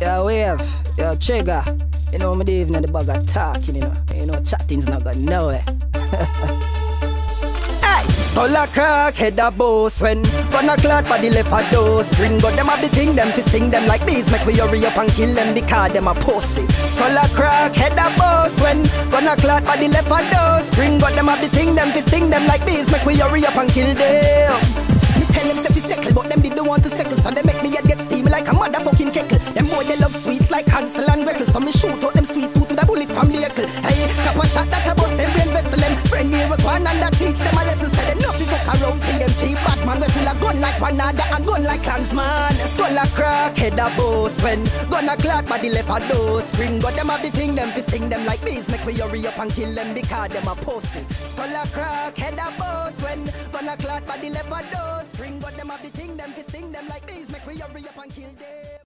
Yeah, wave. Yeah, trigger. You know, me even in the bag of talking, you know. You know, chatting's not going nowhere. Hey, skull a crack, head a boss. When Gonna clot body left a dose. But them have the thing, them fisting them like bees. Make we hurry up and kill them because them a pussy. Skull a crack, head a boss. When Gonna clot body left a dose. But them have the thing, them fisting them like bees. Make we hurry up and kill them they love sweets like Hansel and Gretel. So me shoot out them sweet tooth with a bullet from eckle Hey, cap a shot that a bust them brain vessel. Them Friend me with one and that teach them a lesson. Say them nothing fuck around TMG Batman we full of gun like Panada and gun like Clansman. Skull a crack, head a boss. When Gun a clot body left a dose. Spring but them have the thing, them fisting them like bees. Make we hurry up and kill them because them a pussy. Skull a crack, head a boss. When Gun a clot body left a dose. Spring but them have the thing, them fisting them like bees. Make we hurry up and kill them